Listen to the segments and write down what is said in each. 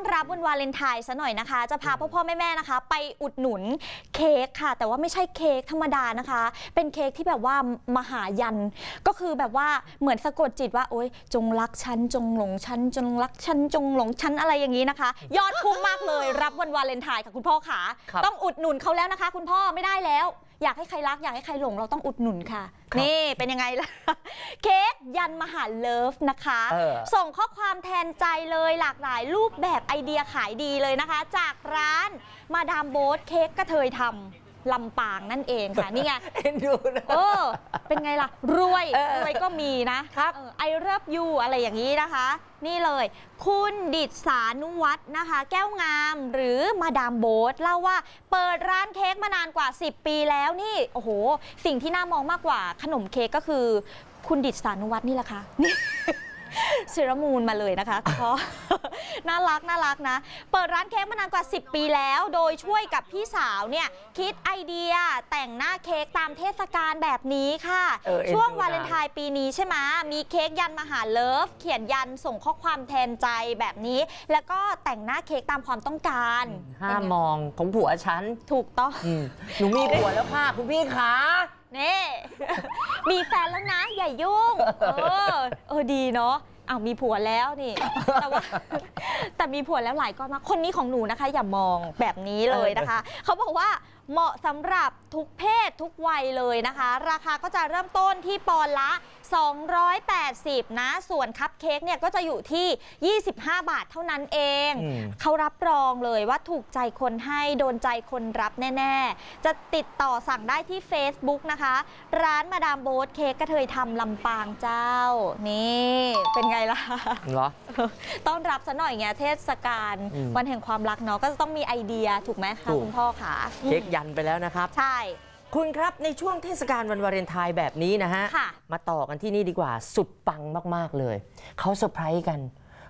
อนรับวันวาเลนไทน์ซะหน่อยนะคะ จะพาพ่อพ่อแม่แม่นะคะ ไปอุดหนุนเค้กค่ะ แต่ว่าไม่ใช่เค้กธรรมดานะคะ เป็นเค้กที่แบบว่ามหายัน ก็คือแบบว่าเหมือนสะกดจิตว่าโอ๊ยจงรักฉันจงหลงฉันจงรักฉันจงหลงฉันอะไรอย่างนี้นะคะ ยอดพุ่งมากเลย รับวันวาเลนไทน์ค่ะคุณพ่อขาครับต้องอุดหนุนเขาแล้วนะคะ คุณพ่อไม่ได้แล้ว อยากให้ใครรักอยากให้ใครหลงเราต้องอุดหนุนค่ะครับนี่เป็นยังไงล่ะ เค้กยันมหาเลิฟนะคะเออส่งข้อความแทนใจเลยหลากหลายรูปแบบไอเดียขายดีเลยนะคะ จากร้านมาดามโบ๊ทเค้กกระเทยทำ ลำปางนั่นเองค่ะ นี่ไงเอ็นดูนะเออเป็นไงล่ะ รวยเออรวยก็มีนะครับไอเริบยูอะไรอย่างนี้นะคะ นี่เลย คุณดิษสานุวัฒน์นะคะ แก้วงามหรือมาดามโบ๊ทเล่าว่าเปิดร้านเค้กมานานกว่า 10 ปีแล้วนี่ โอ้โห สิ่งที่น่ามองมากกว่าขนมเค้กก็คือ คุณดิษสานุวัฒน์นี่แหละค่ะนี่ เซรามูนมาเลยนะคะคุณพ่อน่ารักน่ารักนะ เปิดร้านเค้กมานานกว่า 10 ปีแล้ว โดยช่วยกับพี่สาวเนี่ยคิดไอเดียแต่งหน้าเค้กตามเทศกาลแบบนี้ค่ะเออเอ็นดูช่วงนะวาเลนไทน์ปีนี้ใช่ไหมมีเค้กยันมหาเลิฟ เขียนยันส่งข้อความแทนใจแบบนี้ แล้วก็แต่งหน้าเค้กตามความต้องการ ห้ามมองของผัวฉัน ถูกต้องอืมหนูมีผัวแล้วค่ะ คุณพี่ขา นี่ มีแฟนแล้วนะอย่ายุ่ง เออเออดีเนาะอ้าวมีผัวแล้วนี่ แต่ว่า แต่มีผัวแล้วหลายก้อนมากคนนี้ของหนูนะคะ อย่ามองแบบนี้เลยนะคะ เขาบอกว่า เหมาะสำหรับทุกเพศทุกวัยเลยนะคะ ราคาก็จะเริ่มต้นที่ปอนด์ละ 280 นะ ส่วนคัพเค้กเนี่ยก็จะอยู่ที่ 25 บาทเท่านั้นเองอืมเขารับรองเลยว่าถูกใจคนให้โดนใจคนรับแน่ ๆ จะติดต่อสั่งได้ที่ Facebook นะคะ ร้านมาดามโบ๊ทเค้กกระเทยทำลำปางเจ้า นี่ เป็นไงล่ะเหรอต้อนรับซะหน่อยไงเทศกาลอืมวันแห่งความรักเนาะก็จะต้องมีไอเดียถูกไหมคะถูกคุณพ่อคะเค้กยันไปแล้วนะครับ ใช่ คุณครับในช่วงเทศกาลวันวาเลนไทน์แบบนี้นะฮะค่ะมาต่อกันที่นี่ดีกว่าสุดปังมาก ๆ เลย เขาเซอร์ไพรส์กัน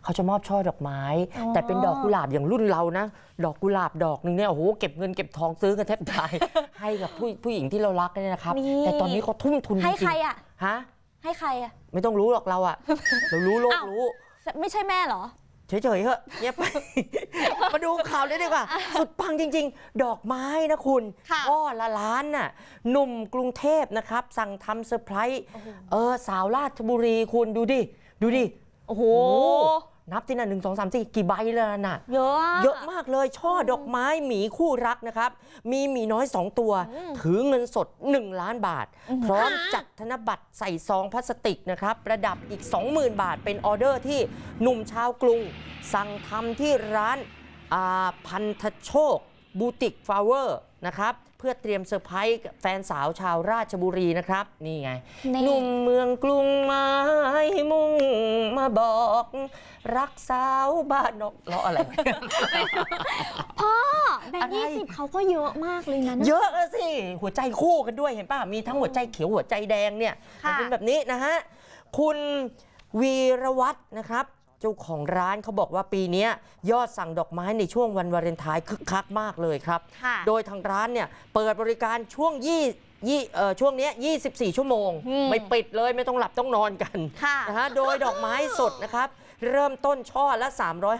เขาจะมอบช่อดอกไม้อ๋อแต่เป็นดอกกุหลาบอย่างรุ่นเรานะ ดอกกุหลาบดอกหนึงเนี่ยโอ้โหเก็บเงินเก็บทองซื้อกันแทบตายให้กับผู้ผู้หญิงที่เรารักเนี่ยนะครับนี่แต่ตอนนี้เขาทุ่มทุนจให้ริใครงอะๆฮะให้ใครอะไม่ต้องรู้หรอกเราอะเรารู้โลกอ้าวรู้ ไม่ใช่แม่เหรอ เฉยๆเถอะเงียบไป มาดูข่าวเลยดีกว่า สุดปังจริง ๆ ดอกไม้นะคุณค่ะช่อละล้านน่ะหนุ่มกรุงเทพนะครับ สั่งทำเซอร์ไพรส์เออสาวราชบุรีคุณดูดิ ดูดิ โอ้โห โอ้ นับที่นั่นหนึ่งสองสามสี่กี่ใบแล้วน่ะ เยอะอะเยอะมากเลยช่อดอกไม้หมีคู่รักนะครับ มีหมีน้อย 2 ตัวอืมถือเงินสด 1 ล้านบาทอืมพร้อมจัดธนบัตรใส่ซองพลาสติกนะครับ ประดับอีก 20,000 บาท เป็นออเดอร์ที่หนุ่มชาวกรุง สั่งทำที่ร้านอ่าพันธโชคBoutique Flower นะครับเพื่อเตรียมเซอร์ไพรส์กับแฟนสาวชาวราชบุรีนะครับ นี่ไงนี่หนุ่มเมืองกรุงไม้มุ่ง มาบอก รักสาวบ้านนอกเราะอะไร พ่อแบงก์อะไรยี่สิบเขาก็เยอะมากเลยนะ เยอะอะสิ หัวใจคู่กันด้วยเห็นป่ะ มีทั้งหัวใจเขียวหัวใจแดงเนี่ยค่ะมันเป็นแบบนี้นะฮะ คุณวีรวัตรนะครับเจ้าของร้านเขาบอกว่าปีเนี้ยยอดสั่งดอกไม้ในช่วงวันวาเลนไทน์คึกคักมากเลยครับค่ะโดยทางร้านเนี่ยเปิดบริการช่วงยี่ ยี่เอ่อช่วงเนี้ย24 ชั่วโมงอืมไม่ปิดเลยไม่ต้องหลับต้องนอนกันค่ะนะฮะโดยดอกไม้สดนะครับ เริ่มต้นช่อละ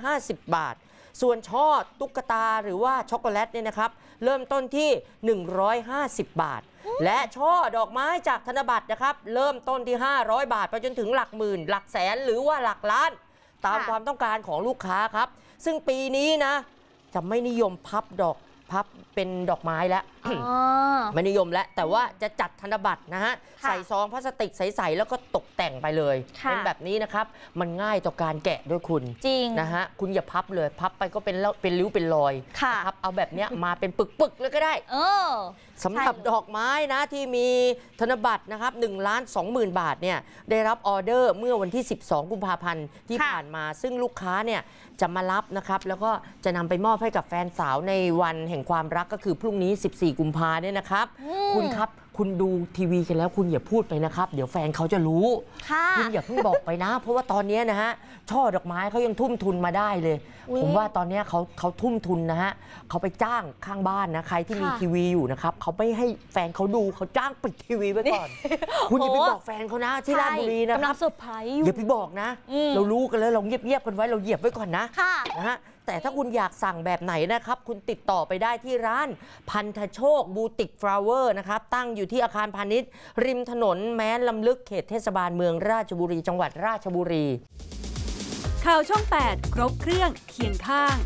350 บาท ส่วนช่อตุ๊กตาหรือว่าช็อกโกแลตเนี่ยนะครับ เริ่มต้นที่ 150 บาท และช่อดอกไม้จากธนบัตรนะครับ เริ่มต้นที่ 500 บาท ไปจนถึงหลักหมื่น หลักแสนหรือว่าหลักล้าน ตามค่ะความต้องการของลูกค้าครับ ซึ่งปีนี้นะจะไม่นิยมพับดอก พับเป็นดอกไม้แล้วอ๋อไม่นิยมแล้ว แต่ว่าจะจัดธนบัตรนะฮะค่ะใส่ซองพลาสติกใส ๆ แล้วก็ตกแต่งไปเลยค่ะเป็นแบบนี้นะครับ มันง่ายต่อการแกะด้วยคุณ จริงนะฮะ คุณอย่าพับเลย พับไปก็เป็นแล้วเป็นริ้วเป็นรอยค่ะนะครับเอาแบบเนี้ยมาเป็นปึก ๆ เลยก็ได้ เออ สำหรับใช่เลยดอกไม้นะที่มีธนบัตรนะครับ1ล้าน20,000 บาทเนี่ยได้รับออเดอร์เมื่อวันที่ 12 กุมภาพันธ์ที่ค่ะผ่านมา ซึ่งลูกค้าเนี่ยจะมารับนะครับแล้วก็จะนำไปมอบให้กับแฟนสาวในวันแห่งความรักก็คือพรุ่งนี้ 14 กุมภาเนี่ยนะครับอืมคุณครับ คุณดูทีวีกันแล้วคุณอย่าพูดไปนะครับ เดี๋ยวแฟนเขาจะรู้ค่ะ คุณอย่าเพิ่งบอกไปนะ เพราะว่าตอนนี้นะฮะช่อดอกไม้เขายังทุ่มทุนมาได้เลย อุ๊ยผมว่าตอนนี้เขาเขาทุ่มทุนนะฮะเขาไปจ้างข้างบ้านนะใครที่มีค่ะ ทีวีอยู่นะครับเขาไม่ให้แฟนเขาดูเขาจ้างปิดทีวีไว้ก่อน คุณอย่าไปโอ้บอกแฟนเขานะที่ราชบุรีนะใช่คกำลังเซอร์ไพรส์อยู่อย่าไปบอกนะ อืม เรารู้กันแล้วเราเงียบๆกันไว้เราเหยียบไว้ก่อนนะค่ะ นะฮะแต่ถ้าคุณอยากสั่งแบบไหนนะครับ คุณติดต่อไปได้ที่ร้านพันธโชค Boutique Flower นะครับ ตั้งอยู่ที่อาคารพาณิชย์ ริมถนนแม้นรำลึกเขตเทศบาลเมืองราชบุรี จังหวัดราชบุรี ข่าวช่อง 8 ครบเครื่องเคียงข้าง